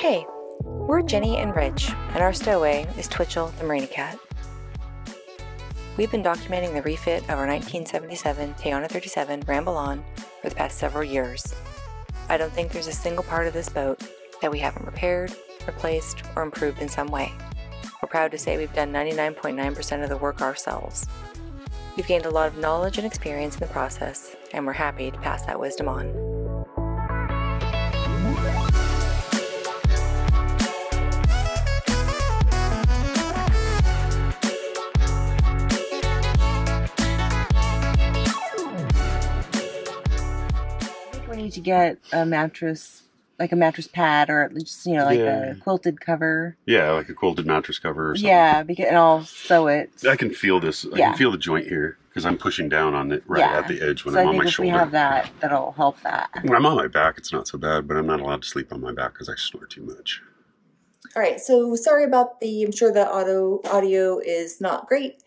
Hey, we're Jeni and Rich, and our stowaway is Twitchell the Marina Cat. We've been documenting the refit of our 1977 Tayana 37 Ramble On for the past several years. I don't think there's a single part of this boat that we haven't repaired, replaced, or improved in some way. We're proud to say we've done 99.9% of the work ourselves. We've gained a lot of knowledge and experience in the process, and we're happy to pass that wisdom on. Need to get a mattress, like a mattress pad, or just you know, like Yeah. a quilted cover. Yeah, like a quilted mattress cover or something. Yeah, because and I'll sew it. I can feel this. I Yeah. can feel the joint here because I'm pushing down on it right Yeah. at the edge when so I'm I on think my if shoulder. we have that, that'll help that. When I'm on my back, it's not so bad, but I'm not allowed to sleep on my back because I snore too much. All right, so sorry about the. I'm sure the auto audio is not great,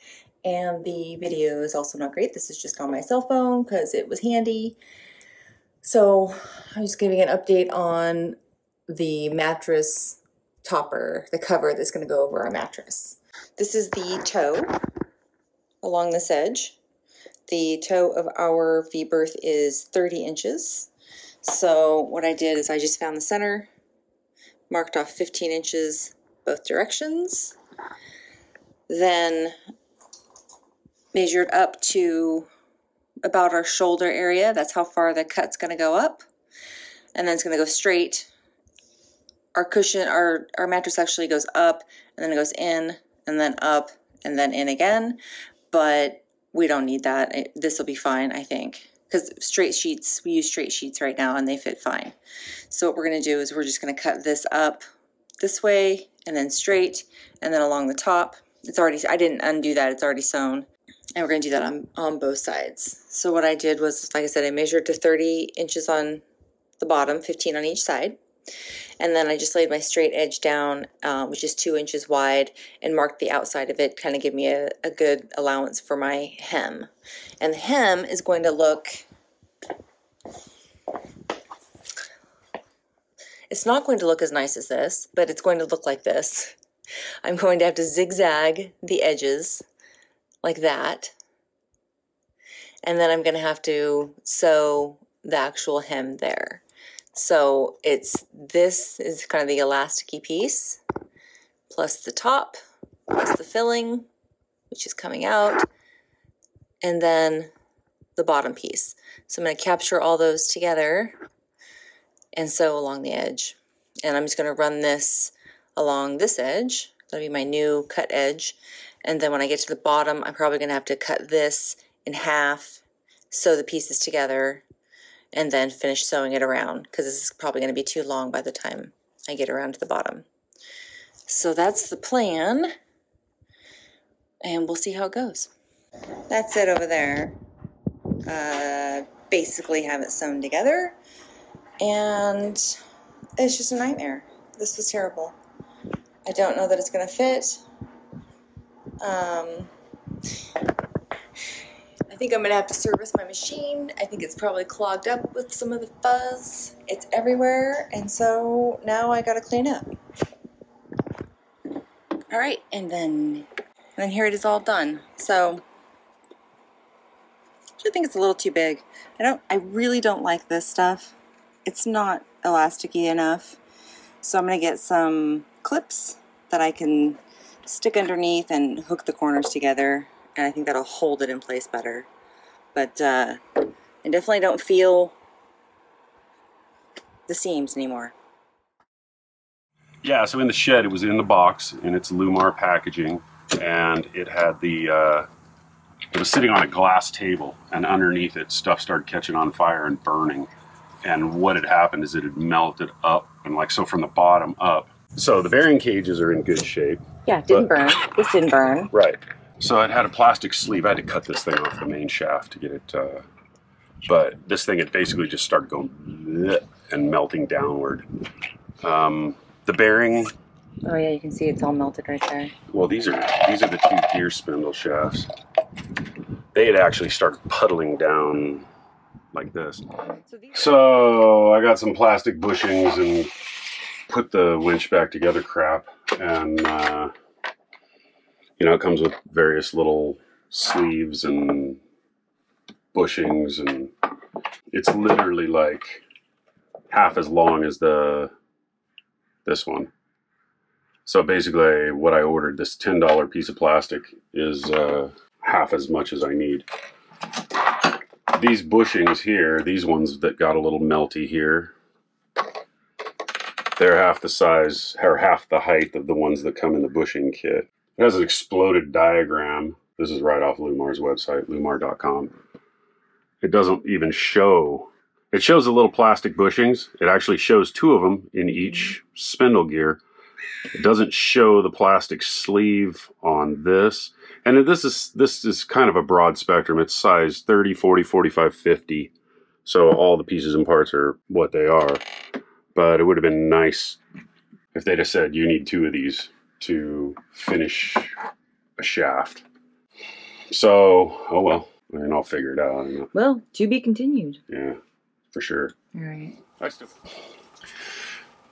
and the video is also not great. This is just on my cell phone because it was handy. So I'm just giving an update on the mattress topper, the cover that's going to go over our mattress. This is the toe along this edge. The toe of our V berth is 30 inches. So what I did is I just found the center marked off 15 inches both directions, then measured up to about our shoulder area. That's how far the cut's going to go up. And then it's going to go straight. Our cushion, our, our mattress actually goes up and then it goes in and then up and then in again. But we don't need that. This will be fine, I think. Because straight sheets, we use straight sheets right now and they fit fine. So what we're going to do is we're just going to cut this up this way and then straight and then along the top. It's already, I didn't undo that, it's already sewn. And we're going to do that on, on both sides. So what I did was, like I said, I measured to 30 inches on the bottom, 15 on each side. And then I just laid my straight edge down, um, which is two inches wide, and marked the outside of it, kind of give me a, a good allowance for my hem. And the hem is going to look It's not going to look as nice as this, but it's going to look like this. I'm going to have to zigzag the edges like that. And then I'm going to have to sew the actual hem there. So it's this is kind of the elasticy piece, plus the top, plus the filling, which is coming out, and then the bottom piece. So I'm going to capture all those together and sew along the edge. And I'm just going to run this along this edge. That'll be my new cut edge. And then when I get to the bottom, I'm probably going to have to cut this in half, sew the pieces together, and then finish sewing it around because this is probably going to be too long by the time I get around to the bottom. So that's the plan. And we'll see how it goes. That's it over there. Uh, basically have it sewn together and it's just a nightmare. This was terrible. I don't know that it's going to fit. Um, I think I'm going to have to service my machine. I think it's probably clogged up with some of the fuzz. It's everywhere, and so now I got to clean up. All right, and then and then here it is all done. So I think it's a little too big. I don't. I really don't like this stuff it's not elasticy enough. So I'm going to get some clips that I can stick underneath and hook the corners together. And I think that'll hold it in place better. But uh, I definitely don't feel the seams anymore. Yeah, so in the shed, it was in the box in its Lewmar packaging, and it had the. Uh, it was sitting on a glass table, and underneath it, stuff started catching on fire and burning. And what had happened is it had melted up, and like so from the bottom up. So the bearing cages are in good shape. Yeah, it didn't But- burn. This didn't burn. Right. So it had a plastic sleeve. I had to cut this thing off the main shaft to get it. Uh, but this thing, it basically just started going and melting downward. Um, the bearing. Oh yeah, you can see it's all melted right there. Well, these are these are the two gear spindle shafts. They had actually started puddling down like this. So So I got some plastic bushings and put the winch back together crap, and uh, you know it comes with various little sleeves and bushings, and it's literally like half as long as the this one. So basically, what I ordered, this ten dollar piece of plastic, is uh, half as much as I need. These bushings here, these ones that got a little melty here, they're half the size or half the height of the ones that come in the bushing kit. It has an exploded diagram. This is right off Lewmar's website, lewmar.com. It doesn't even show. It shows the little plastic bushings. It actually shows two of them in each spindle gear. It doesn't show the plastic sleeve on this. And this is this is kind of a broad spectrum. It's size 30, 40, 45, 50. So all the pieces and parts are what they are. But it would have been nice if they'd have said you need two of these to finish a shaft. So, oh well. I mean, I'll figure it out. I don't know. Well, to be continued. Yeah, for sure. All right. I still.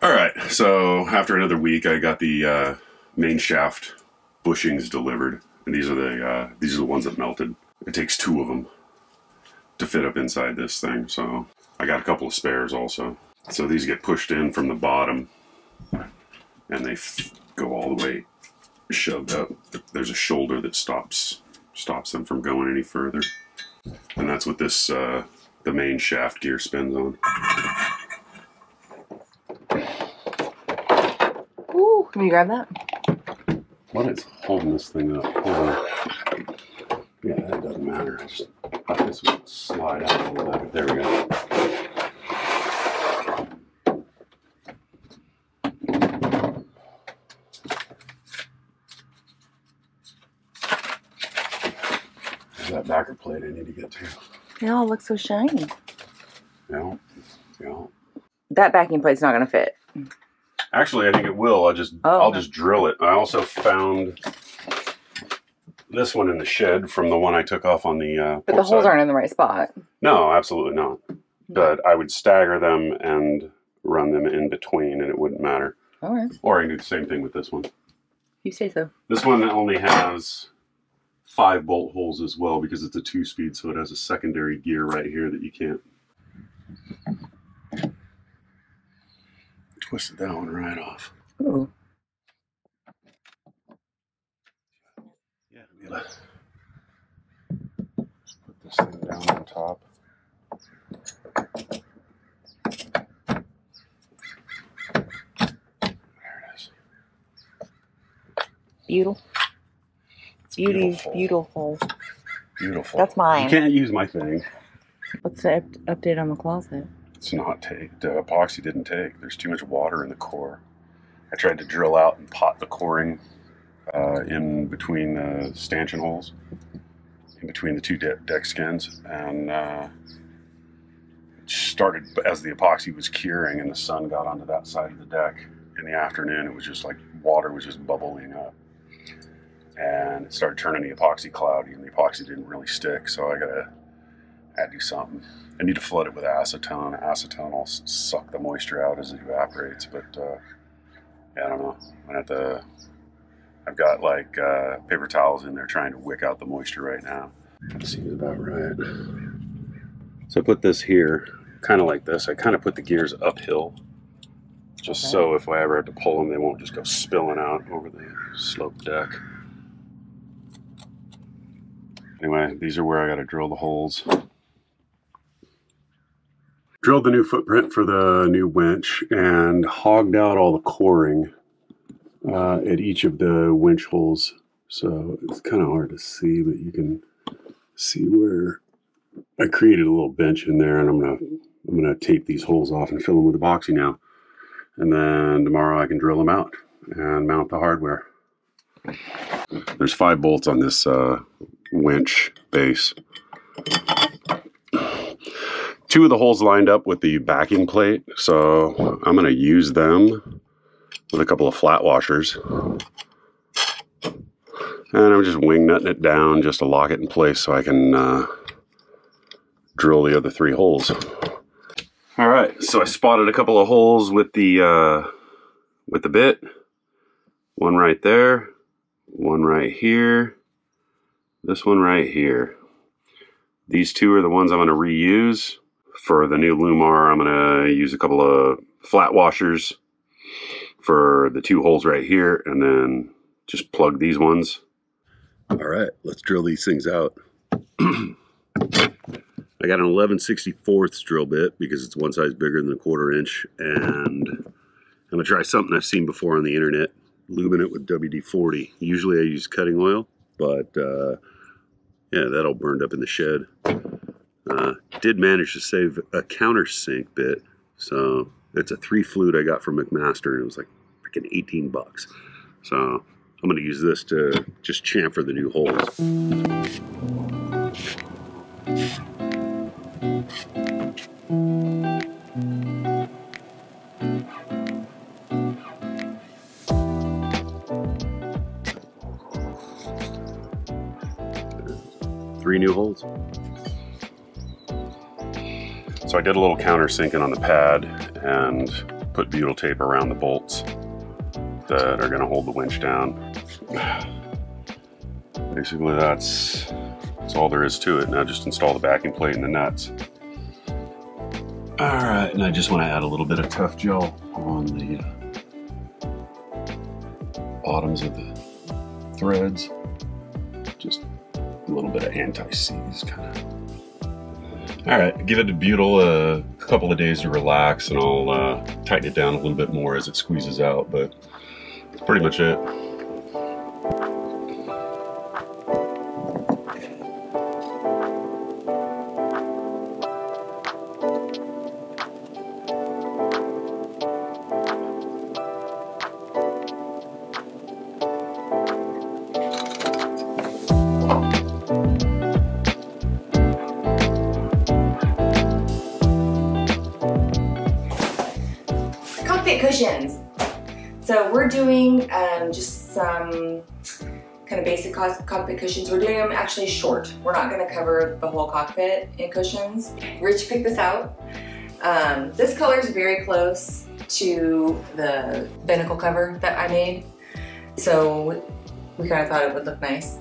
All right. So after another week, I got the uh, main shaft bushings delivered, and these are the uh, these are the ones that melted. It takes two of them to fit up inside this thing. So I got a couple of spares also. So these get pushed in from the bottom, and they f- go all the way shoved up. There's a shoulder that stops stops them from going any further, and that's what this uh, the main shaft gear spins on. Ooh, can we grab that? What is holding this thing up? Yeah, that doesn't matter. I just thought this would slide out a little bit. There we go. There's that backer plate I need to get to. Yeah, it all looks so shiny. Yeah, yeah. That backing plate's not gonna fit. Actually, I think it will. I'll just Oh, I'll just drill it. I also found this one in the shed from the one I took off on the. Uh, But the port holes side. aren't in the right spot. No, absolutely not. But I would stagger them and run them in between, and it wouldn't matter. All right. Or I can do the same thing with this one. You say so. This one only has five bolt holes as well because it's a two-speed, so it has a secondary gear right here that you can't. Twisted that one right off. Ooh. Yeah, we gotta put this thing down on top. There it is. Beautiful. Beauty, Beautiful. beautiful. Beautiful. That's mine. You can't use my thing. What's the up- update on the closet? It's not take. The epoxy didn't take. There's too much water in the core. I tried to drill out and pot the coring uh, in between the stanchion holes, in between the two de- deck skins, and uh, it started as the epoxy was curing and the sun got onto that side of the deck in the afternoon. It was just like water was just bubbling up, and it started turning the epoxy cloudy, and the epoxy didn't really stick. So I gotta, I gotta do something. I need to flood it with acetone. Acetone will suck the moisture out as it evaporates, but uh, yeah, I don't know. I have to. I've got like uh, paper towels in there trying to wick out the moisture right now. Seems about right. So I put this here, kind of like this. I kind of put the gears uphill, just Okay. so if I ever have to pull them, they won't just go spilling out over the sloped deck. Anyway, these are where I got to drill the holes. Drilled the new footprint for the new winch and hogged out all the coring uh, at each of the winch holes. So it's kind of hard to see, but you can see where I created a little bench in there, and I'm gonna I'm gonna tape these holes off and fill them with epoxy now. And then tomorrow I can drill them out and mount the hardware. There's five bolts on this uh, winch base. Two of the holes lined up with the backing plate, so I'm going to use them with a couple of flat washers. And I'm just wing nutting it down just to lock it in place so I can uh, drill the other three holes. All right, so I spotted a couple of holes with the uh, with the bit. One right there, one right here, this one right here. These two are the ones I'm going to reuse. For the new Lewmar, I'm going to use a couple of flat washers for the two holes right here and then just plug these ones. All right, let's drill these things out. I got an 11 64th drill bit because it's one size bigger than a quarter inch and I'm gonna try something I've seen before on the internet, lubing it with WD-40. Usually I use cutting oil, but uh, yeah, that all burned up in the shed. Uh, did manage to save a countersink bit, so it's a three flute I got from McMaster and it was like freaking 18 bucks. So I'm gonna use this to just chamfer the new holes. So I did a little countersinking on the pad and put butyl tape around the bolts that are going to hold the winch down. Basically, that's, that's all there is to it. Now just install the backing plate and the nuts. All right, and I just want to add a little bit of Tef-Gel on the uh, bottoms of the threads. A little bit of anti-seize kind of. All right, give it a butyl a couple of days to relax and I'll uh, tighten it down a little bit more as it squeezes out, but that's pretty much it. Cockpit cushions. So we're doing um, just some kind of basic cockpit cushions. We're doing them actually short. We're not gonna cover the whole cockpit in cushions. Rich picked this out. Um, this color is very close to the binnacle cover that I made. So we kind of thought it would look nice.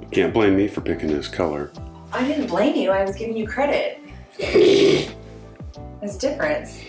You can't blame me for picking this color. I didn't blame you, I was giving you credit. There's a difference.